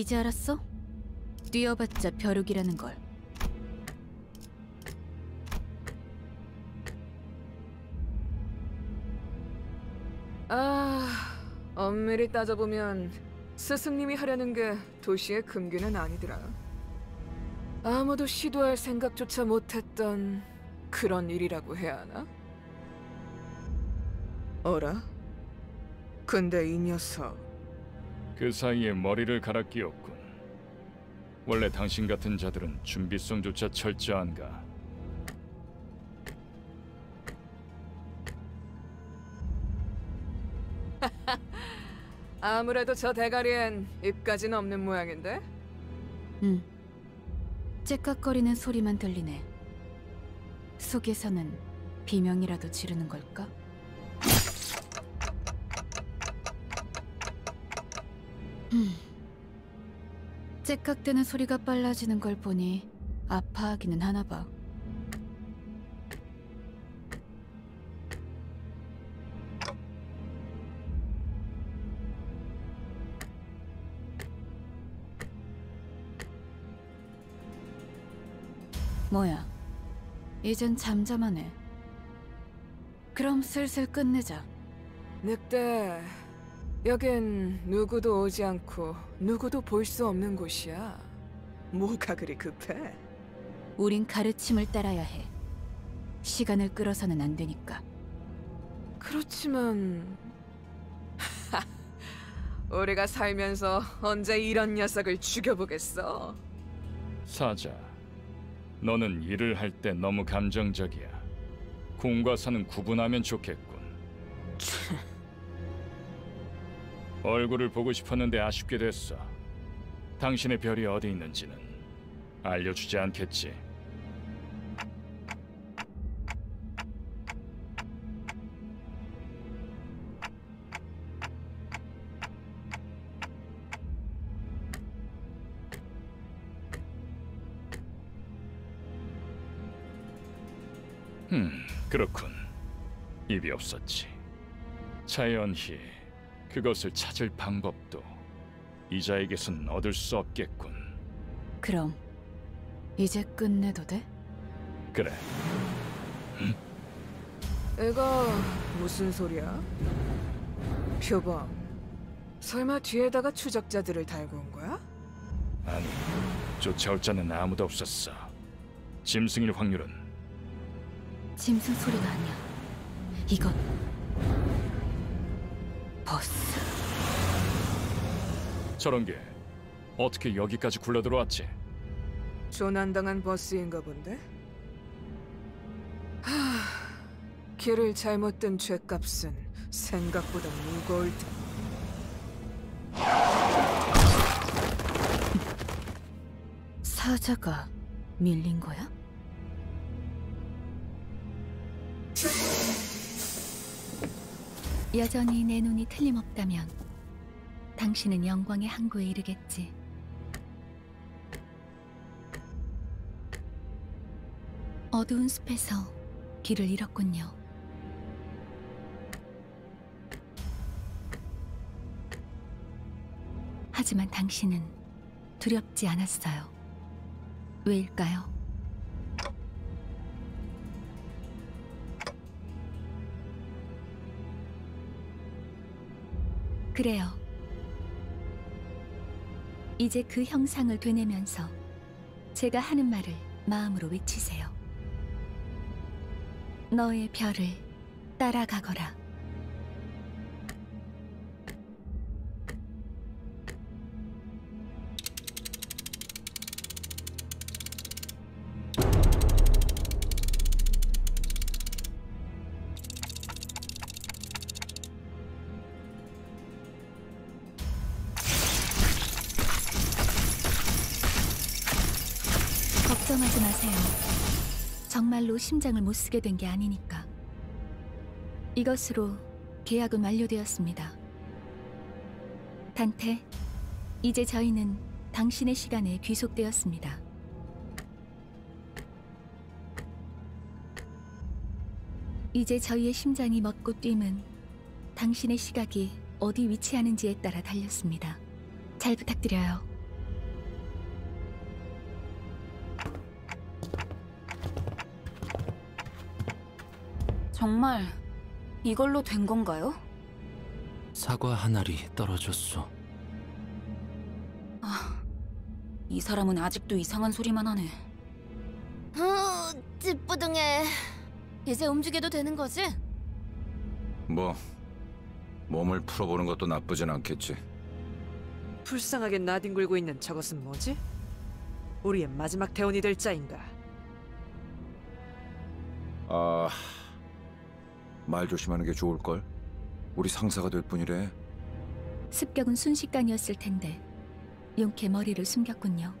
이제 알았어? 뛰어봤자 벼룩이라는 걸. 아, 엄밀히 따져보면 스승님이 하려는 게 도시의 금기는 아니더라. 아무도 시도할 생각조차 못했던 그런 일이라고 해야 하나? 어라? 근데 이 녀석 그 사이에 머리를 갈아 끼웠군. 원래 당신 같은 자들은 준비성조차 철저한가? 아무래도 저 대가리엔 입까지는 없는 모양인데? 응. 째깍거리는 소리만 들리네. 속에서는 비명이라도 지르는 걸까? 째깍대는 소리가 빨라지는 걸 보니 아파하기는 하나 봐. 뭐야? 이젠 잠잠하네. 그럼 슬슬 끝내자. 늑대, 여긴 누구도 오지 않고 누구도 볼 수 없는 곳이야. 뭐가 그리 급해? 우린 가르침을 따라야 해. 시간을 끌어서는 안 되니까. 그렇지만 우리가 살면서 언제 이런 녀석을 죽여보겠어? 사자, 너는 일을 할 때 너무 감정적이야. 공과 사는 구분하면 좋겠군. 얼굴을 보고 싶었는데 아쉽게 됐어. 당신의 별이 어디 있는지는 알려주지 않겠지. 음, 그렇군. 입이 없었지. 자연히 그것을 찾을 방법도 이자에게선 얻을 수 없겠군. 그럼 이제 끝내도 돼? 그래, 이거 무슨 소리야? 표범, 설마 뒤에다가 추적자들을 달고 온 거야? 아니 쫓아올 자는 아무도 없었어. 짐승일 확률은 짐승 소리가 아니야. 이건 버스. 저런 게 어떻게 여기까지 굴러 들어왔지? 조난당한 버스인가 본데? 하, 길을 잘못 든 죄값은 생각보다 무거울 테. 사자가 밀린 거야? 여전히 내 눈이 틀림없다면 당신은 영광의 항구에 이르겠지. 어두운 숲에서 길을 잃었군요. 하지만 당신은 두렵지 않았어요. 왜일까요? 그래요. 이제 그 형상을 되뇌면서 제가 하는 말을 마음으로 외치세요. 너의 별을 따라가거라. 심장을 못 쓰게 된 게 아니니까. 이것으로 계약은 완료되었습니다. 단테, 이제 저희는 당신의 시간에 귀속되었습니다. 이제 저희의 심장이 멎고 뛰면 당신의 시각이 어디 위치하는지에 따라 달렸습니다. 잘 부탁드려요. 정말 이걸로 된 건가요? 사과 한 알이 떨어졌어. 이 사람은 아직도 이상한 소리만 하네. 어, 찌뿌둥해. 이제 움직여도 되는 거지? 뭐 몸을 풀어보는 것도 나쁘진 않겠지. 불쌍하게 나뒹굴고 있는 저것은 뭐지? 우리의 마지막 대원이 될 자인가? 아, 말 조심하는 게 좋을 걸. 우리 상사가 될 뿐이래. 습격은 순식간이었을 텐데 용케 머리를 숨겼군요.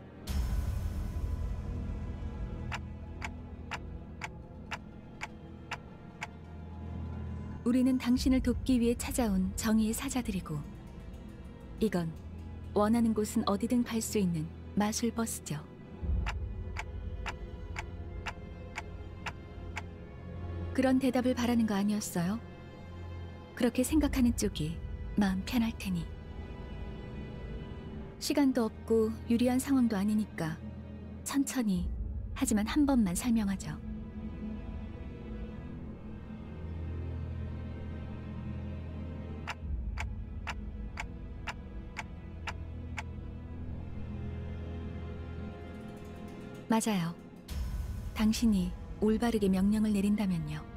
우리는 당신을 돕기 위해 찾아온 정의의 사자들이고 이건 원하는 곳은 어디든 갈 수 있는 마술 버스죠. 그런 대답을 바라는 거 아니었어요? 그렇게 생각하는 쪽이 마음 편할 테니. 시간도 없고 유리한 상황도 아니니까 천천히 하지만 한 번만 설명하죠. 맞아요. 당신이 올바르게 명령을 내린다면요.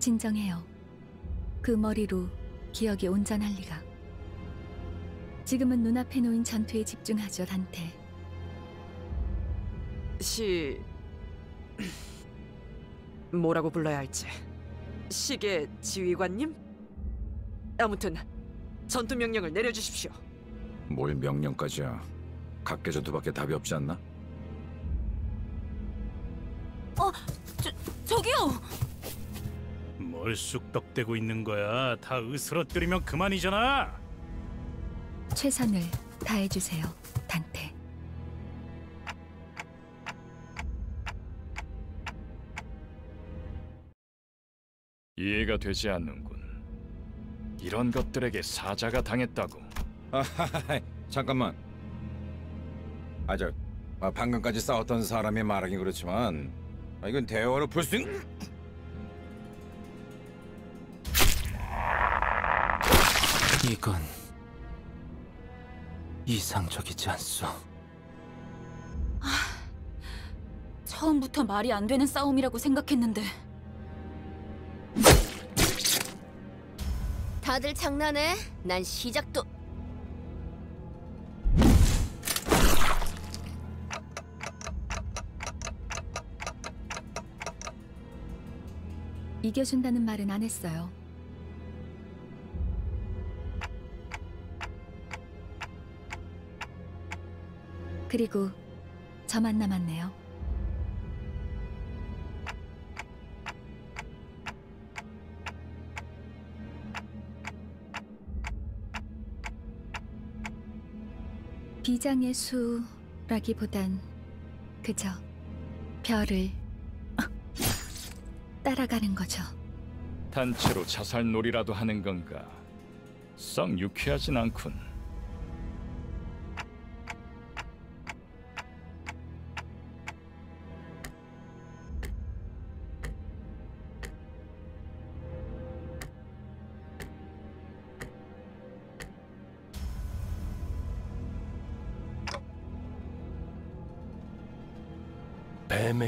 진정해요. 그 머리로 기억이 온전할 리가. 지금은 눈앞에 놓인 전투에 집중하죠, 단테. 시... 뭐라고 불러야 할지 시계 지휘관님? 아무튼 전투 명령을 내려주십시오 뭘 명령까지야. 각계전투밖에 답이 없지 않나? 뭘 쑥덕대고 있는 거야? 다 으스러뜨리면 그만이잖아. 최선을 다해주세요, 단테. 이해가 되지 않는군. 이런 것들에게 사자가 당했다고. 아하하, 잠깐만. 아, 저 아, 방금까지 싸웠던 사람이 말하긴 그렇지만 아, 이건 대화로 풀 수 있 이건 이상적이지 않소. 처음부터 말이 안 되는 싸움이라고 생각했는데 다들 장난해? 난 시작도 이겨준다는 말은 안 했어요. 그리고 저만 남았네요. 비장의 수라기보단 그저 별을 따라가는 거죠. 단체로 자살놀이라도 하는 건가? 썩 유쾌하진 않군.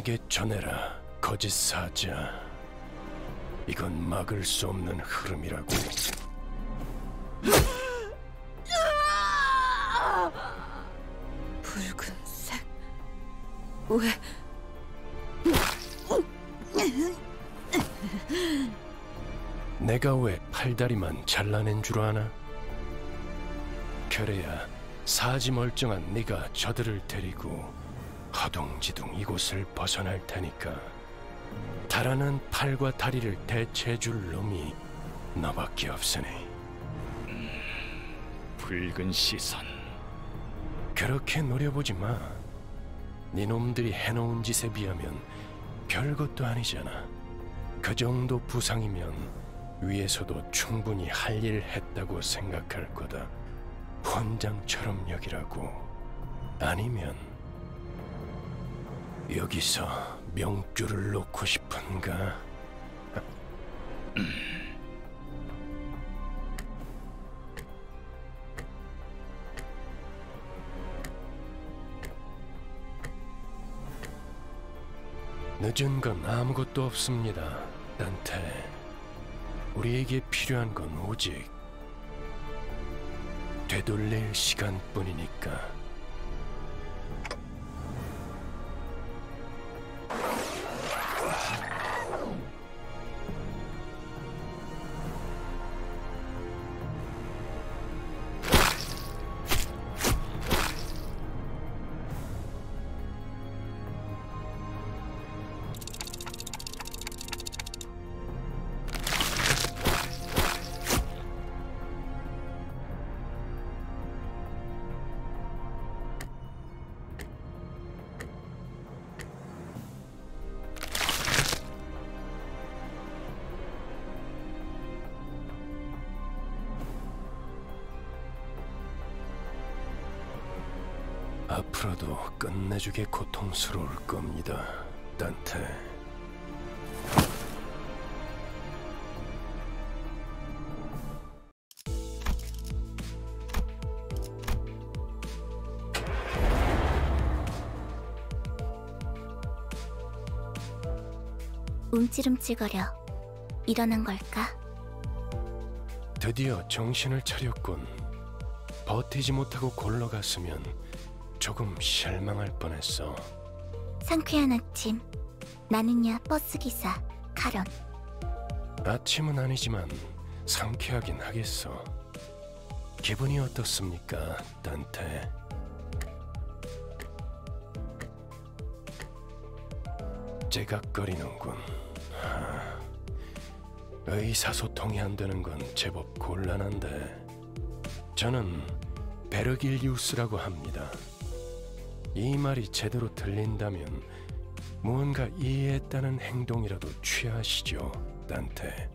뱀에게 전해라, 거짓 사자. 이건 막을 수 없는 흐름이라고. 붉은색 왜 내가 왜 팔다리만 잘라낸 줄 아나? 그래야 사지 멀쩡한 네가 저들을 데리고 허둥지둥 이곳을 벗어날 테니까 달아난 팔과 다리를 대체해 줄 놈이 너밖에 없으니 붉은 시선. 그렇게 노려보지 마. 네 놈들이 해놓은 짓에 비하면 별것도 아니잖아. 그 정도 부상이면 위에서도 충분히 할 일 했다고 생각할 거다. 훈장처럼 여기라고. 아니면 여기서 명줄을 놓고 싶은가? 늦은 건 아무것도 없습니다, 단테. 우리에게 필요한 건 오직 되돌릴 시간뿐이니까. 앞으로도 끝내주게 고통스러울 겁니다, 단테. 움찔움찔거려. 일어난 걸까? 드디어 정신을 차렸군. 버티지 못하고 골러갔으면 조금 실망할 뻔했어. 상쾌한 아침. 나는야 버스 기사 카런. 아침은 아니지만 상쾌하긴 하겠어. 기분이 어떻습니까, 단테? 제각거리는군. 하, 의사소통이 안 되는 건 제법 곤란한데. 저는 베르길리우스라고 합니다. 이 말이 제대로 들린다면 무언가 이해했다는 행동이라도 취하시죠, 단테.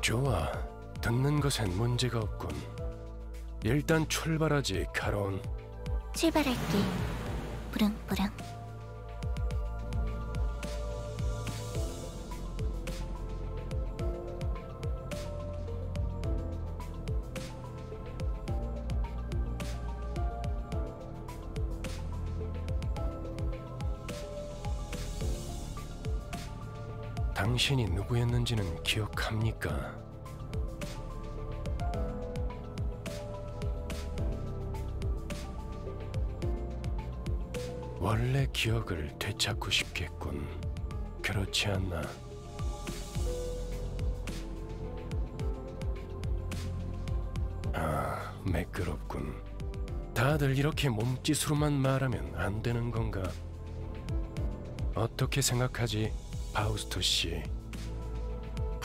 좋아, 듣는 것엔 문제가 없군. 일단 출발하지, 카론. 출발할게. 부릉부릉. 누구였는지는 기억합니까? 원래 기억을 되찾고 싶겠군. 그렇지 않나? 아, 매끄럽군. 다들 이렇게 몸짓으로만 말하면 안 되는 건가? 어떻게 생각하지, 파우스토 씨?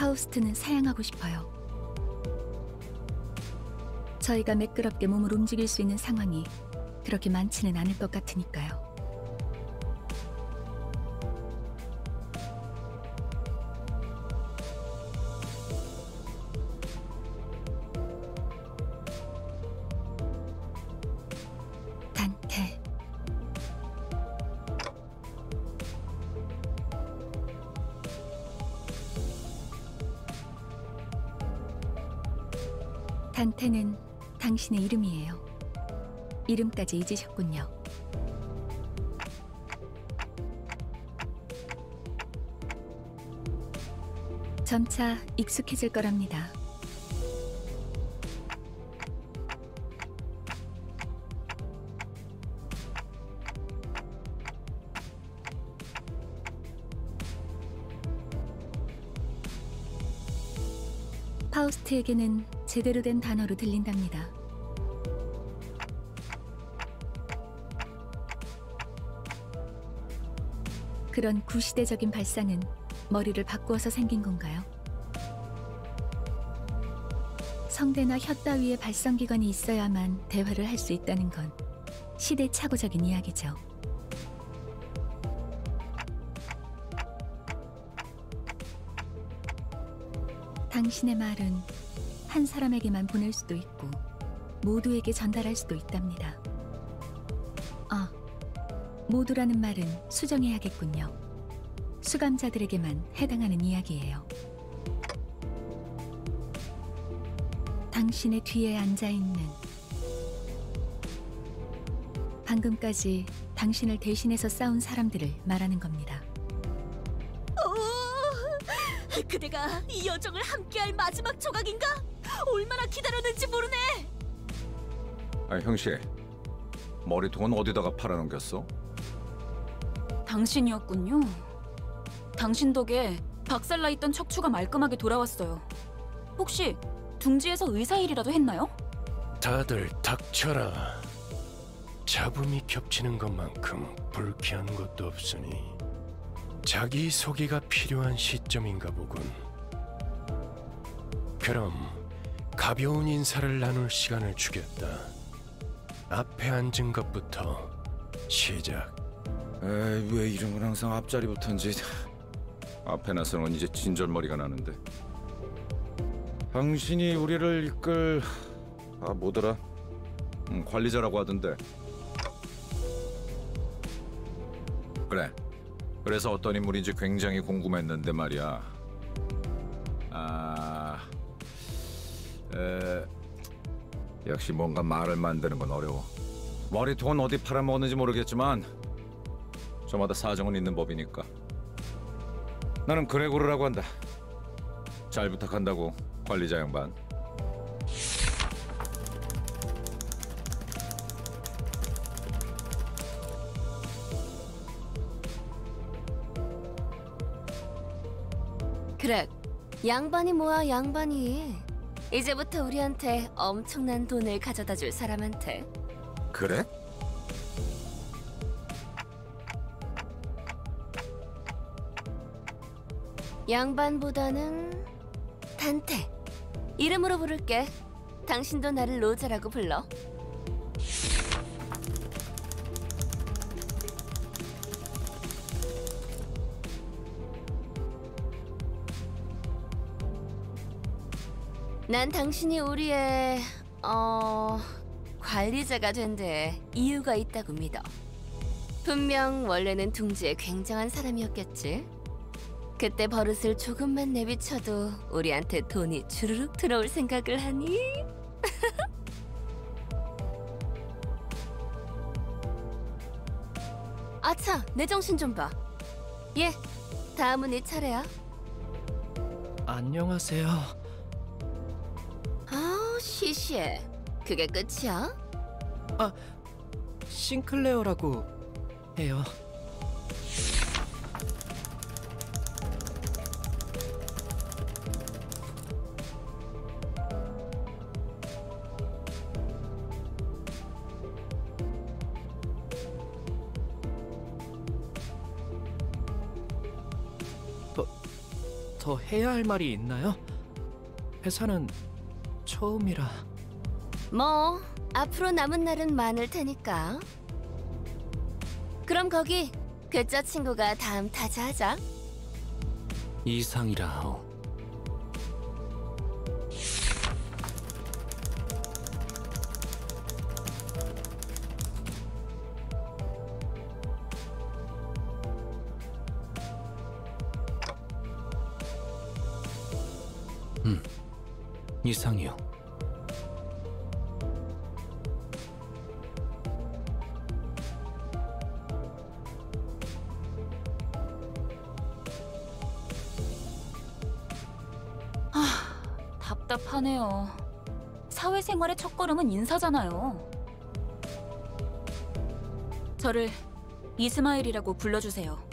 파우스트는 사양하고 싶어요. 저희가 매끄럽게 몸을 움직일 수 있는 상황이 그렇게 많지는 않을 것 같으니까요. 이름까지 잊으셨군요. 점차 익숙해질 거랍니다. 파우스트에게는 제대로 된 단어로 들린답니다. 그런 구시대적인 발상은 머리를 바꾸어서 생긴 건가요? 성대나 혀 따위의 발성기관이 있어야만 대화를 할 수 있다는 건 시대착오적인 이야기죠. 당신의 말은 한 사람에게만 보낼 수도 있고 모두에게 전달할 수도 있답니다. 아, 모두라는 말은 수정해야겠군요. 수감자들에게만 해당하는 이야기예요. 당신의 뒤에 앉아 있는 방금까지 당신을 대신해서 싸운 사람들을 말하는 겁니다. 어, 그대가 이 여정을 함께할 마지막 조각인가? 얼마나 기다렸는지 모르네. 아 형씨 머리통은 어디다가 팔아넘겼어? 당신이었군요. 당신 덕에 박살나 있던 척추가 말끔하게 돌아왔어요. 혹시 둥지에서 의사 일이라도 했나요? 다들 닥쳐라. 잡음이 겹치는 것만큼 불쾌한 것도 없으니 자기 소개가 필요한 시점인가 보군. 그럼 가벼운 인사를 나눌 시간을 주겠다. 앞에 앉은 것부터 시작. 에이 왜 이런 건 항상 앞자리부터인지. 앞에 나서는 건 이제 진절머리가 나는데. 당신이 우리를 이끌 아 뭐더라? 음, 관리자라고 하던데. 그래. 그래서 어떤 인물인지 굉장히 궁금했는데 말이야. 아 에, 역시 뭔가 말을 만드는 건 어려워. 머리통은 어디 팔아먹었는지 모르겠지만 저마다 사정은 있는 법이니까. 나는 그레고르라고 한다. 잘 부탁한다고 관리자 양반. 그래, 양반이 뭐야 양반이. 이제부터 우리한테 엄청난 돈을 가져다 줄 사람한테. 그래? 양반보다는 단테. 이름으로 부를게. 당신도 나를 로자라고 불러. 난 당신이 우리의 어 관리자가 된데 이유가 있다고 믿어. 분명 원래는 둥지에 굉장한 사람이었겠지. 그때 버릇을 조금만 내비쳐도 우리한테 돈이 주르륵 들어올 생각을 하니? 아차, 내 정신 좀 봐. 예, 다음은 네 차례야. 안녕하세요. 아우, 시시해. 그게 끝이야? 아, 싱클레어라고 해요. 할 말이 있나요? 회사는 처음이라. 뭐 앞으로 남은 날은 많을 테니까. 그럼 거기 괴짜 친구가 다음 타자 하자. 이상이라 하오. 이상이요. 답답하네요. 사회생활의 첫걸음은 인사잖아요. 저를 이스마일이라고 불러주세요.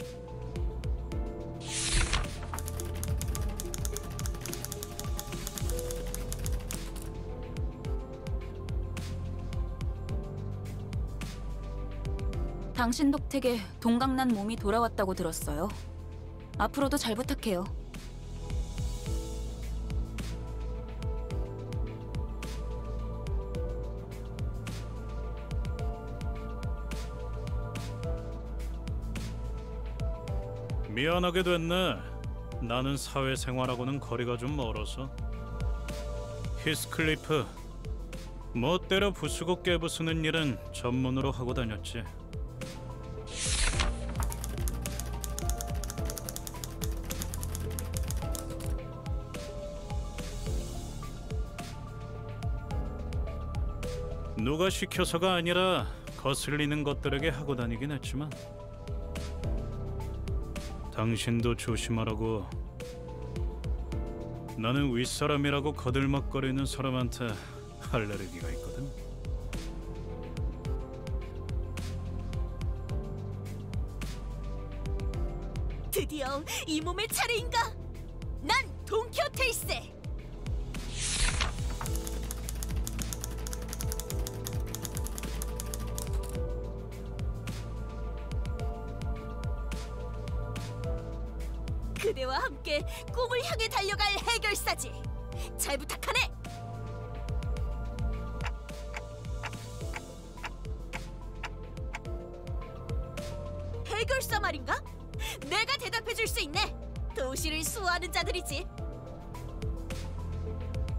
당신 덕택에 동강난 몸이 돌아왔다고 들었어요. 앞으로도 잘 부탁해요. 미안하게 됐네. 나는 사회생활하고는 거리가 좀 멀어서. 히스클리프, 멋대로 부수고 깨부수는 일은 전문으로 하고 다녔지. 누가 시켜서가 아니라 거슬리는 것들에게 하고 다니긴 했지만 당신도 조심하라고 나는 윗사람이라고 거들먹거리는 사람한테 알레르기가 있거든 드디어 이 몸의 차례인가? 난 돈키호테일세. 해결사지. 잘 부탁하네. 해결사 말인가? 내가 대답해 줄 수 있네. 도시를 수호하는 자들이지.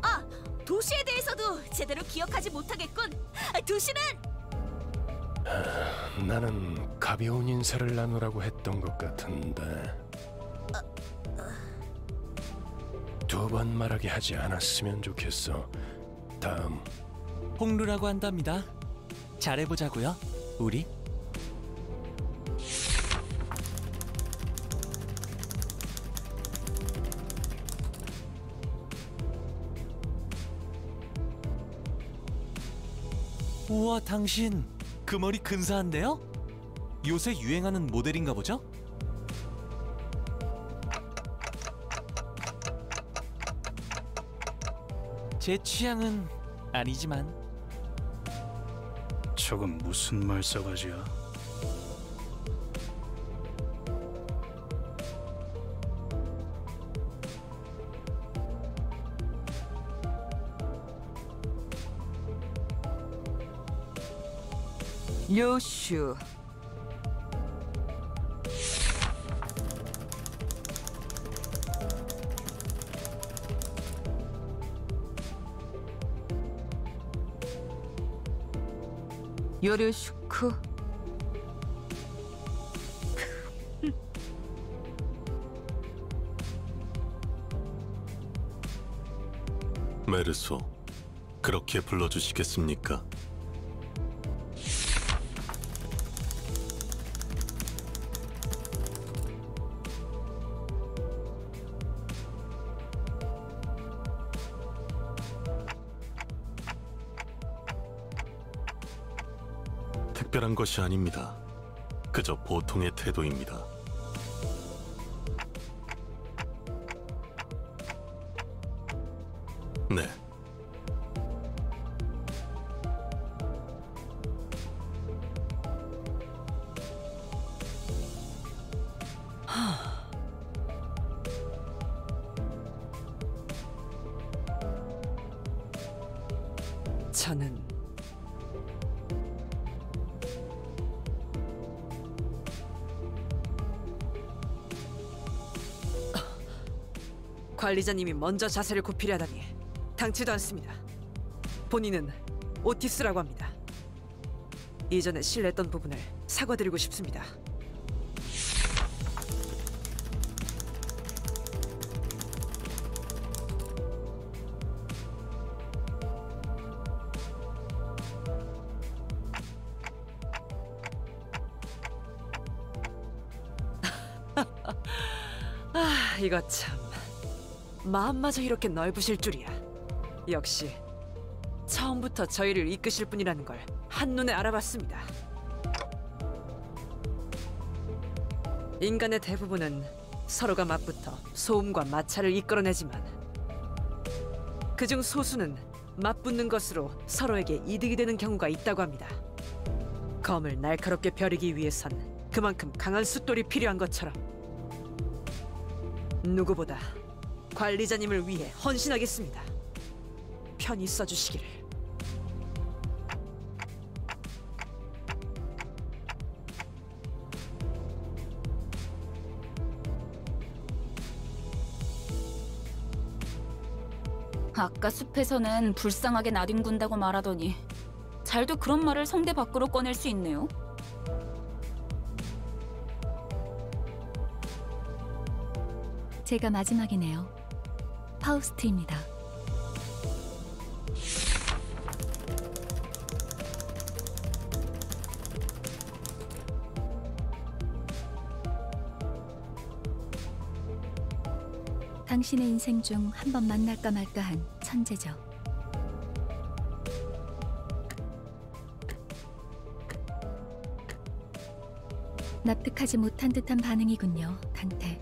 아, 도시에 대해서도 제대로 기억하지 못하겠군. 아, 도시는 나는 가벼운 인사를 나누라고 했던 것 같은데 두번 말하게 하지 않았으면 좋겠어. 다음 홍루라고 한답니다. 잘해보자고요, 우리. 우와, 당신 그 머리 근사한데요? 요새 유행하는 모델인가 보죠? 제 취향은 아니지만 저건 무슨 말싸가지야 요슈. 요르슈크 메르소, 그렇게 불러주시겠습니까? 것이 아닙니다. 그저 보통의 태도입니다. 관리자님이 먼저 자세를 굽히려 하다니 당치도 않습니다. 본인은 오티스라고 합니다. 이전에 실례했던 부분을 사과드리고 싶습니다. 아, 이거 참 마음마저 이렇게 넓으실 줄이야. 역시 처음부터 저희를 이끄실 분이라는 걸 한눈에 알아봤습니다. 인간의 대부분은 서로가 맞붙어 소음과 마찰을 이끌어내지만 그중 소수는 맞붙는 것으로 서로에게 이득이 되는 경우가 있다고 합니다. 검을 날카롭게 벼르기 위해선 그만큼 강한 숫돌이 필요한 것처럼 누구보다 관리자님을 위해 헌신하겠습니다. 편히 써주시기를. 아까 숲에서는 불쌍하게 나뒹군다고 말하더니 잘도 그런 말을 성대 밖으로 꺼낼 수 있네요. 제가 마지막이네요. 파우스트입니다. 당신의 인생 중 한 번 만날까 말까 한 천재죠. 납득하지 못한 듯한 반응이군요, 단테.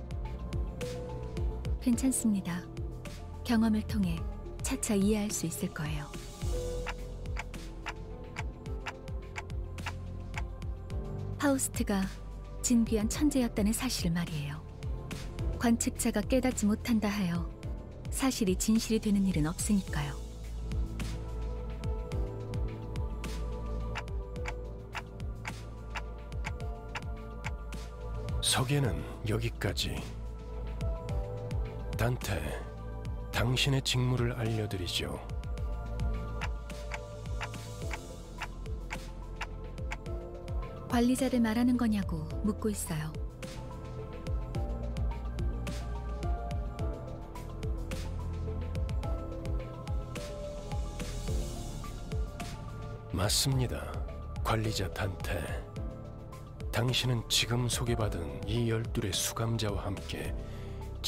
괜찮습니다. 경험을 통해 차차 이해할 수 있을 거예요. 파우스트가 진귀한 천재였다는 사실 말이에요. 관측자가 깨닫지 못한다 하여 사실이 진실이 되는 일은 없으니까요. 소개는 여기까지. 단테, 당신의 직무를 알려드리죠. 관리자를 말하는 거냐고 묻고 있어요. 맞습니다. 관리자 단테. 당신은 지금 소개받은 이 열둘의 수감자와 함께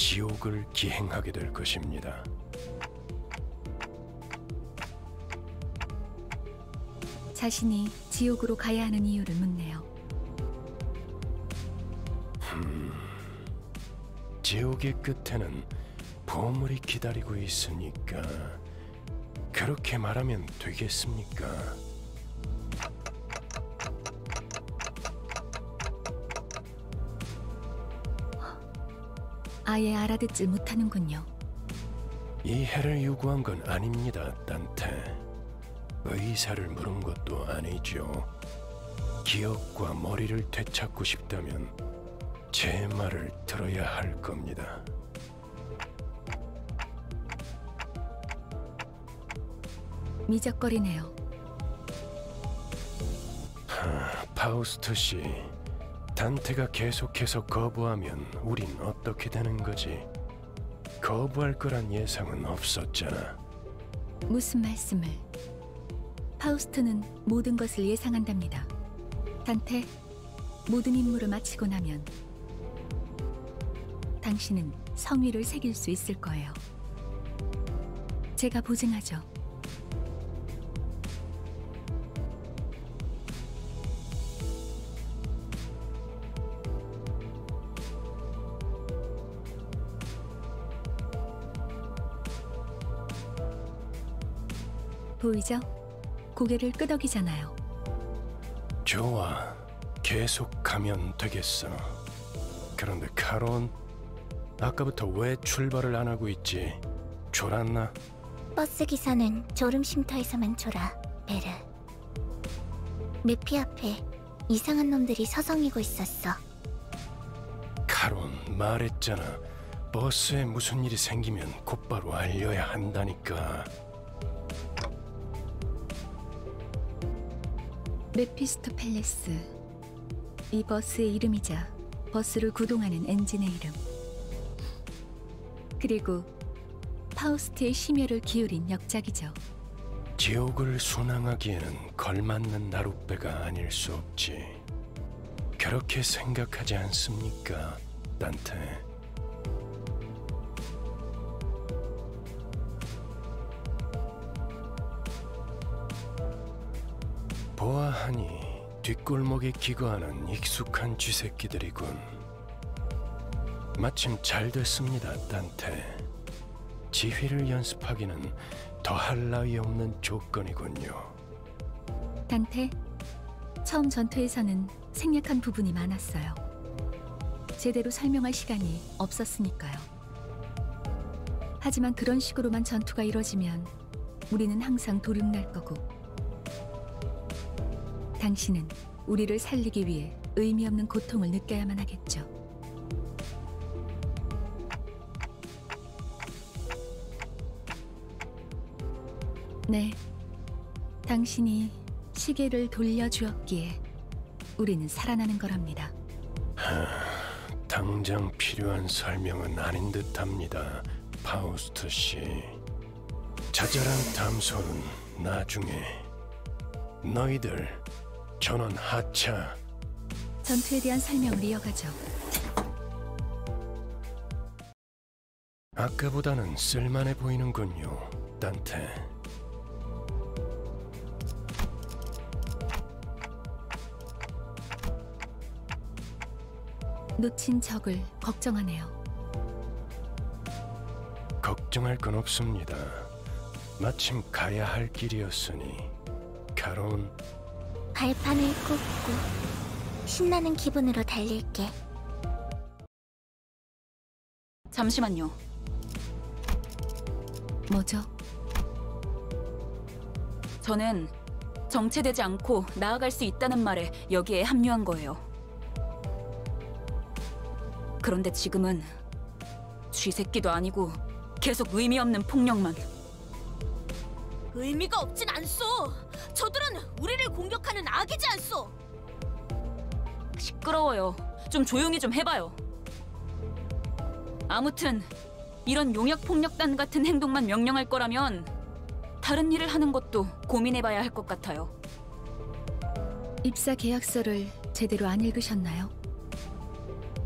지옥을 기행하게 될 것입니다. 자신이 지옥으로 가야 하는 이유를 묻네요. 음, 지옥의 끝에는 보물이 기다리고 있으니까 그렇게 말하면 되겠습니까? 아예 알아듣질 못하는군요. 이 해를 요구한 건 아닙니다, 단테. 의사를 물은 것도 아니죠. 기억과 머리를 되찾고 싶다면 제 말을 들어야 할 겁니다. 미적거리네요. 하, 파우스트 씨, 단테가 계속해서 거부하면 우린 어떻게 되는 거지? 거부할 거란 예상은 없었잖아. 무슨 말씀을? 파우스트는 모든 것을 예상한답니다. 단테, 모든 임무를 마치고 나면 당신은 성위를 새길 수 있을 거예요. 제가 보증하죠. 보이죠? 고개를 끄덕이잖아요. 좋아, 계속 가면 되겠어. 그런데 카론, 아까부터 왜 출발을 안 하고 있지? 졸았나? 버스 기사는 졸음 쉼터에서만 졸아, 베르. 메피 앞에 이상한 놈들이 서성이고 있었어. 카론 말했잖아. 버스에 무슨 일이 생기면 곧바로 알려야 한다니까. 메피스토펠레스. 이 버스의 이름이자 버스를 구동하는 엔진의 이름. 그리고 파우스트의 심혈을 기울인 역작이죠. 지옥을 순항하기에는 걸맞는 나룻배가 아닐 수 없지. 그렇게 생각하지 않습니까, 단테? 보아하니 뒷골목에 기거하는 익숙한 쥐새끼들이군. 마침 잘 됐습니다, 단테. 지휘를 연습하기는 더할 나위 없는 조건이군요. 단테, 처음 전투에서는 생략한 부분이 많았어요. 제대로 설명할 시간이 없었으니까요. 하지만 그런 식으로만 전투가 이뤄지면 우리는 항상 도륙날 거고 당신은 우리를 살리기 위해 의미 없는 고통을 느껴야만 하겠죠. 네. 당신이 시계를 돌려주었기에 우리는 살아나는 거랍니다. 하, 당장 필요한 설명은 아닌 듯합니다, 파우스트 씨. 자잘한 담소는 나중에 너희들 전원 하차. 전투에 대한 설명을 이어가죠. 아까보다는 쓸만해 보이는군요, 딴테. 놓친 적을 걱정하네요. 걱정할 건 없습니다. 마침 가야 할 길이었으니 가론 발판을 꽂고 신나는 기분으로 달릴게. 잠시만요. 뭐죠? 저는 정체되지 않고 나아갈 수 있다는 말에 여기에 합류한 거예요. 그런데 지금은 쥐새끼도 아니고 계속 의미 없는 폭력만. 의미가 없진 않소. 저들은 우리를 공격하는 악이지 않소. 시끄러워요. 좀 조용히 좀 해봐요. 아무튼 이런 용역 폭력단 같은 행동만 명령할 거라면 다른 일을 하는 것도 고민해봐야 할 것 같아요. 입사 계약서를 제대로 안 읽으셨나요?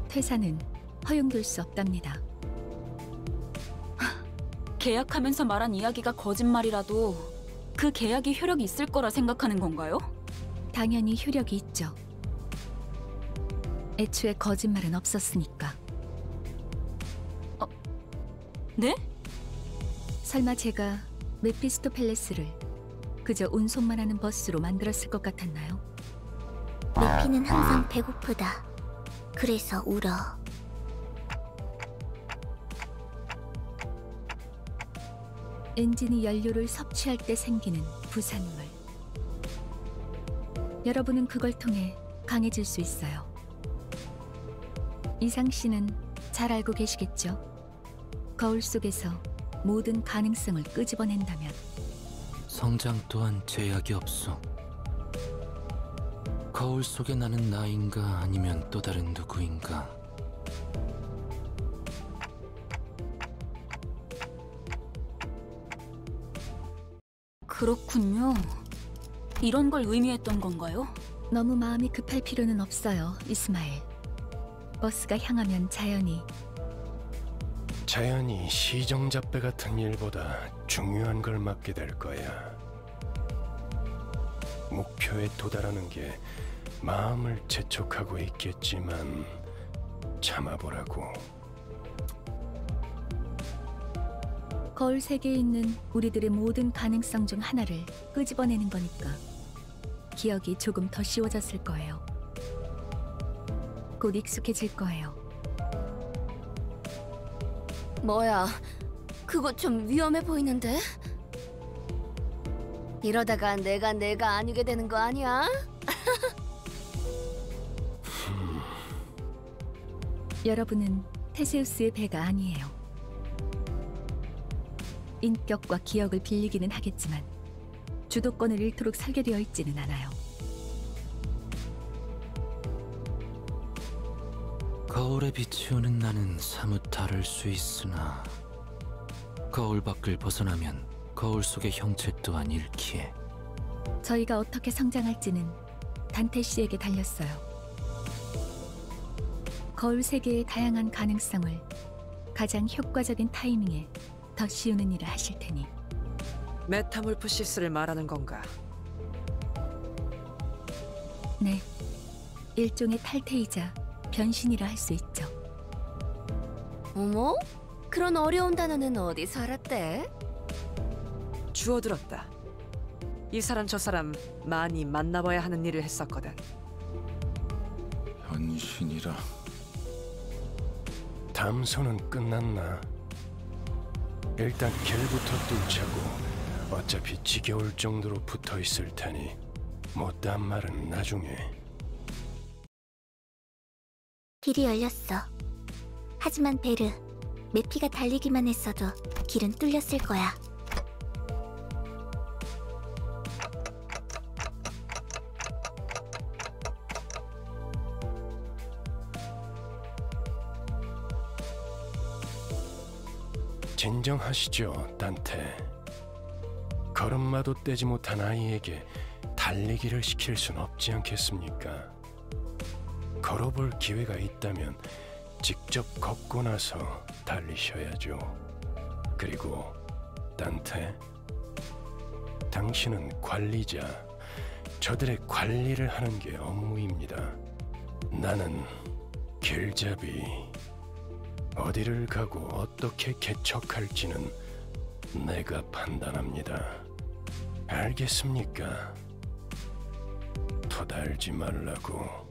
퇴사는 허용될 수 없답니다. 계약하면서 말한 이야기가 거짓말이라도 그 계약이 효력이 있을 거라 생각하는 건가요? 당연히 효력이 있죠. 애초에 거짓말은 없었으니까. 어, 네? 설마 제가 메피스토 팰레스를 그저 운송만 하는 버스로 만들었을 것 같았나요? 메피는 항상 배고프다. 그래서 울어. 엔진이 연료를 섭취할 때 생기는 부산물. 여러분은 그걸 통해 강해질 수 있어요. 이상 씨는 잘 알고 계시겠죠? 거울 속에서 모든 가능성을 끄집어낸다면 성장 또한 제약이 없어. 거울 속에 나는 나인가 아니면 또 다른 누구인가. 그렇군요. 이런 걸 의미했던 건가요? 너무 마음이 급할 필요는 없어요, 이스마일. 버스가 향하면 자연히 자연히 시정잡배 같은 일보다 중요한 걸 맡게 될 거야. 목표에 도달하는 게 마음을 재촉하고 있겠지만 참아보라고. 거울 세계에 있는 우리들의 모든 가능성 중 하나를 끄집어내는 거니까 기억이 조금 더 쉬워졌을 거예요. 곧 익숙해질 거예요. 뭐야, 그거 좀 위험해 보이는데? 이러다가 내가 내가 아니게 되는 거 아니야? 여러분은 테세우스의 배가 아니에요. 인격과 기억을 빌리기는 하겠지만 주도권을 잃도록 설계되어 있지는 않아요. 거울에 비치우는 나는 사뭇 다를 수 있으나 거울 밖을 벗어나면 거울 속의 형체 또한 잃기에 저희가 어떻게 성장할지는 단테 씨에게 달렸어요. 거울 세계의 다양한 가능성을 가장 효과적인 타이밍에 더 씌우는 일을 하실 테니 metamorphosis를 말하는 건가? 네, 일종의 탈피이자 변신이라 할 수 있죠. 어머? 그런 어려운 단어는 어디서 알았대? 주워들었다. 이 사람 저 사람 많이 만나봐야 하는 일을 했었거든. 현신이라. 담소는 끝났나? 일단 길부터 뚫자고 어차피 지겨울 정도로 붙어 있을 테니 못다한 말은 나중에 길이 열렸어. 하지만 베르, 메피가 달리기만 했어도 길은 뚫렸을 거야. 진정하시죠, 단테. 걸음마도 떼지 못한 아이에게 달리기를 시킬 순 없지 않겠습니까? 걸어볼 기회가 있다면 직접 걷고 나서 달리셔야죠. 그리고 단테, 당신은 관리자, 저들의 관리를 하는 게 업무입니다. 나는 길잡이, 어디를 가고 어떻게 개척할지는 내가 판단합니다. 알겠습니까? 토달지 말라고.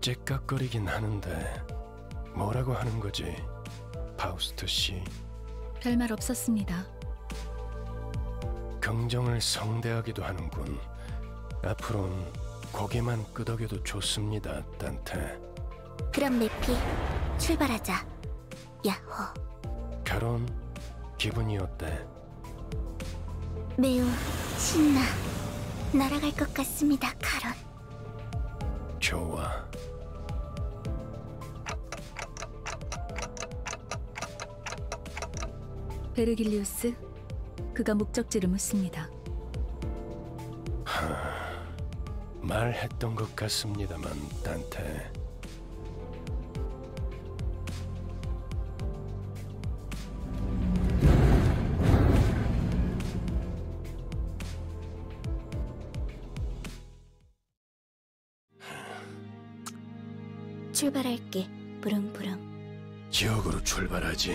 째깍거리긴 하는데 뭐라고 하는 거지, 파우스트 씨? 별말 없었습니다. 긍정을 성대하기도 하는군. 앞으론 고개만 끄덕여도 좋습니다, 단테. 그럼 메피, 출발하자. 야호. 결혼 기분이 어때? 매우 신나. 날아갈 것 같습니다, 카론. 좋아. 베르길리우스, 그가 목적지를 묻습니다. 말했던 것 같습니다만, 단테. 출발할게. 부릉부릉. 지옥으로 출발하지.